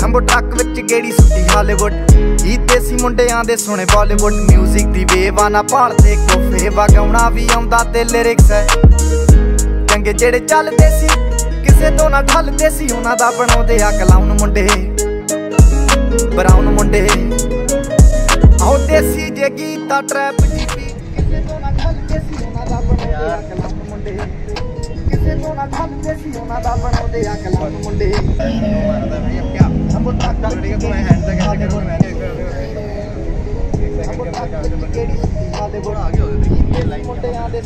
ਲੈਂਬੋ truck ਵਿੱਚ ਗੇੜੀ ਸੁੱਟੀ Hollywood ਇਹ ਦੇਸੀ ਮੁੰਡਿਆਂ ਦੇ ਸੁਣੇ ਬਾਲੀਵੁੱਡ 뮤직 ਦੀ ਵੇਵ ਆ ਨਾ ਭਾਲਦੇ ਕੋਫੇ ਵਗਾਉਣਾ ਵੀ ਆਉਂਦਾ ਤੇ ਲਿਰਿਕਸ ਹੈ ਚੰਗੇ ਜਿਹੜੇ ਚੱਲਦੇ ਸੀ, ਕਿਸੇ ਤੋਂ ਨਾ ਢਲਦੇ ਸੀ, ਉਹਨਾਂ ਦਾ ਬਣਾਉਂਦੇ ਆ ਕਲਾਉਨ ਮੁੰਡੇ। ਬਰਾਉਨ ਮੁੰਡੇ। ਆਉ ਦੇਸੀ ਜੇ ਗੀਤਾ ਟਰੈਪ ਜੀ ਕਿਸੇ ਤੋਂ ਨਾ ਢਲਦੇ ਸੀ ਉਹਨਾਂ ਦਾ ਬਣਾਉਂਦੇ ਆ ਕਲਾਉਨ ਮੁੰਡੇ ਹਮ ਤੱਕ लड़ेगा तो मैं हैंड से कैसे करूँ मैंने ਕਿਹੜੀ ਹਾਲੇ आगे हो गए ਮੁੰਡਿਆਂ ਦੇ